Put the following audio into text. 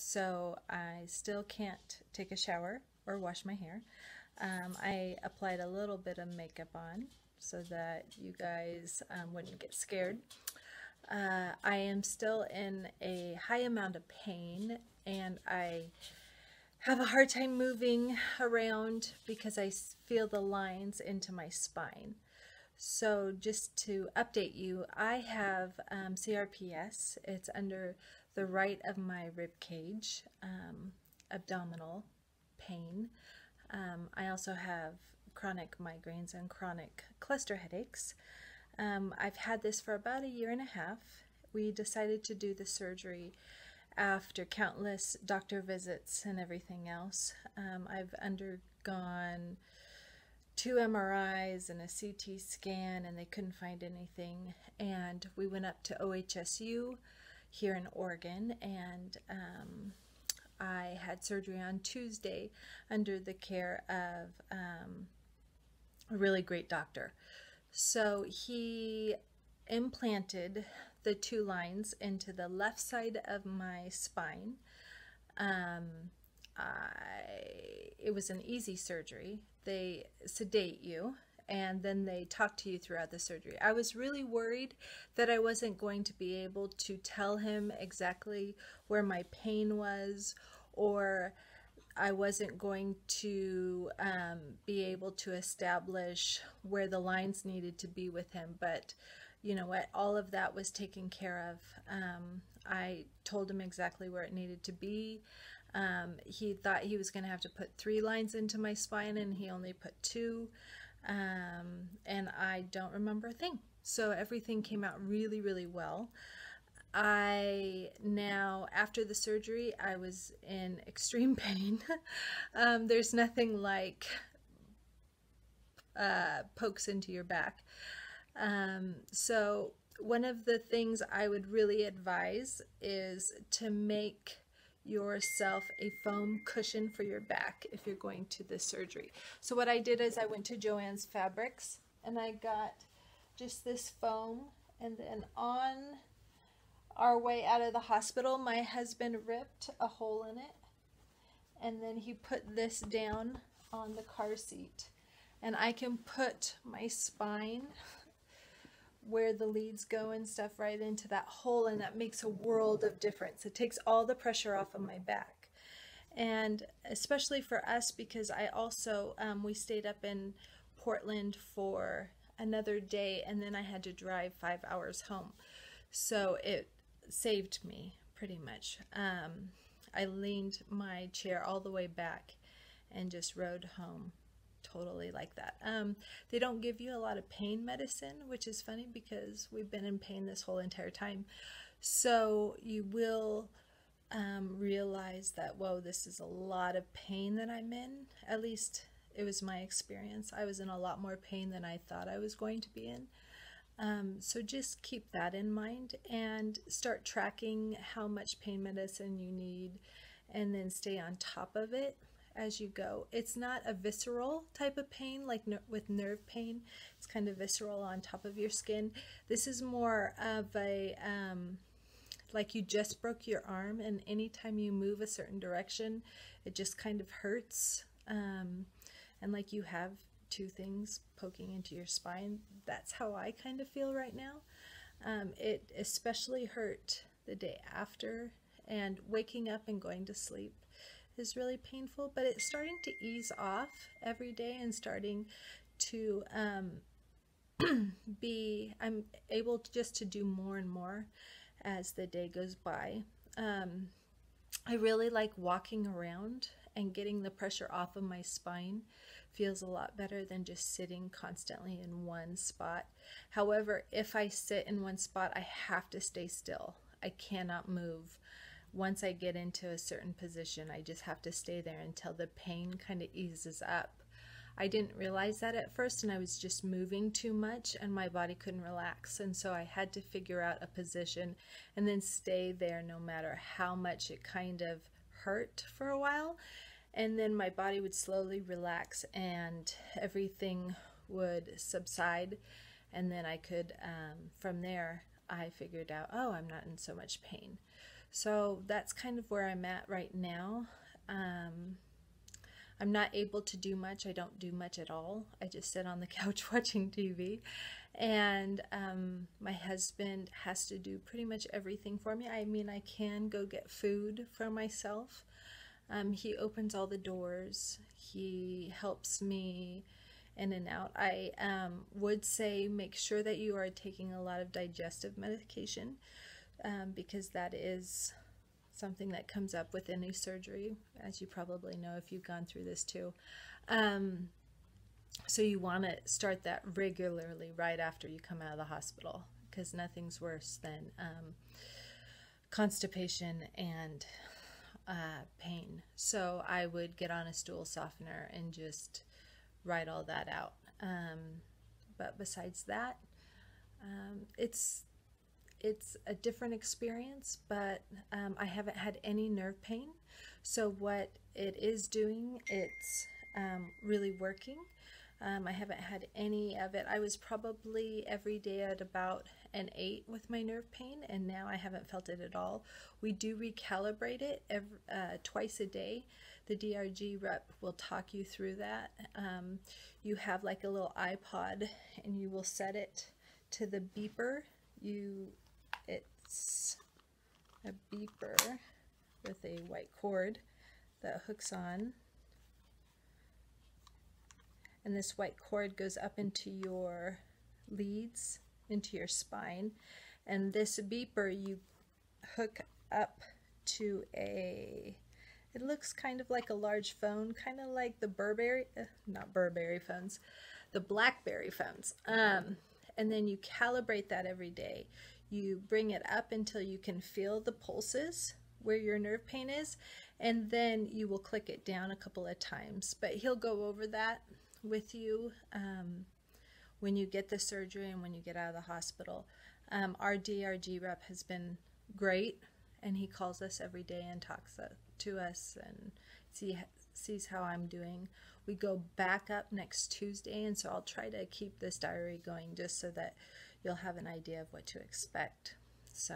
so I still can't take a shower or wash my hair. Um, I applied a little bit of makeup on so that you guys um, wouldn't get scared. Uh, I am still in a high amount of pain and I have a hard time moving around because I feel the lines into my spine. So just to update you, I have um, CRPS. It's under the right of my rib cage, um, abdominal pain. Um, I also have chronic migraines and chronic cluster headaches. Um, I've had this for about a year and a half. We decided to do the surgery after countless doctor visits and everything else. Um, I've undergone two MRIs and a CT scan, and they couldn't find anything. And we went up to OHSU here in Oregon, and um, I had surgery on Tuesday under the care of um, a really great doctor. So he implanted the two lines into the left side of my spine. Um, It was an easy surgery. They sedate you and then they talk to you throughout the surgery. I was really worried that I wasn't going to be able to tell him exactly where my pain was or I wasn't going to um, be able to establish where the lines needed to be with him. But you know what? All of that was taken care of. Um, I told him exactly where it needed to be. Um, he thought he was going to have to put three lines into my spine, and he only put two. Um, and I don't remember a thing. So everything came out really, really well. I now, after the surgery, I was in extreme pain. um, there's nothing like uh, pokes into your back. Um, so, one of the things I would really advise is to make yourself a foam cushion for your back if you're going to the surgery. So what I did is I went to Joann's Fabrics and I got just this foam and then on our way out of the hospital, my husband ripped a hole in it and then he put this down on the car seat. And I can put my spine where the leads go and stuff right into that hole and that makes a world of difference. It takes all the pressure off of my back. And especially for us because I also, um, we stayed up in Portland for another day and then I had to drive five hours home. So it saved me pretty much. Um, I leaned my chair all the way back and just rode home totally like that. Um, they don't give you a lot of pain medicine, which is funny because we've been in pain this whole entire time. So you will um, realize that, whoa, this is a lot of pain that I'm in. At least it was my experience. I was in a lot more pain than I thought I was going to be in. Um, so just keep that in mind and start tracking how much pain medicine you need and then stay on top of it as you go. It's not a visceral type of pain like ner with nerve pain. It's kind of visceral on top of your skin. This is more of a um, like you just broke your arm and anytime you move a certain direction it just kind of hurts um, and like you have two things poking into your spine. That's how I kind of feel right now. Um, it especially hurt the day after and waking up and going to sleep is really painful, but it's starting to ease off every day and starting to um, be, I'm able to just to do more and more as the day goes by. Um, I really like walking around and getting the pressure off of my spine feels a lot better than just sitting constantly in one spot. However, if I sit in one spot, I have to stay still. I cannot move once I get into a certain position, I just have to stay there until the pain kind of eases up. I didn't realize that at first, and I was just moving too much, and my body couldn't relax. And so I had to figure out a position and then stay there no matter how much it kind of hurt for a while. And then my body would slowly relax, and everything would subside. And then I could, um, from there, I figured out, oh, I'm not in so much pain. So that's kind of where I'm at right now. Um, I'm not able to do much. I don't do much at all. I just sit on the couch watching TV. And um, my husband has to do pretty much everything for me. I mean, I can go get food for myself. Um, he opens all the doors. He helps me in and out. I um, would say make sure that you are taking a lot of digestive medication um, because that is something that comes up with any surgery, as you probably know if you've gone through this too. Um, so you want to start that regularly right after you come out of the hospital because nothing's worse than um, constipation and uh, pain. So I would get on a stool softener and just write all that out. Um, but besides that, um, it's it's a different experience, but um, I haven't had any nerve pain. So what it is doing, it's um, really working. Um, I haven't had any of it. I was probably every day at about an 8 with my nerve pain, and now I haven't felt it at all. We do recalibrate it every, uh, twice a day. The DRG rep will talk you through that. Um, you have like a little iPod, and you will set it to the beeper. You, It's a beeper with a white cord that hooks on and this white cord goes up into your leads, into your spine. And this beeper you hook up to a, it looks kind of like a large phone, kind of like the Burberry, uh, not Burberry phones, the Blackberry phones. Um, and then you calibrate that every day. You bring it up until you can feel the pulses where your nerve pain is, and then you will click it down a couple of times. But he'll go over that with you um, when you get the surgery and when you get out of the hospital. Um, our DRG rep has been great, and he calls us every day and talks to us and see sees how I'm doing. We go back up next Tuesday, and so I'll try to keep this diary going just so that you'll have an idea of what to expect. So.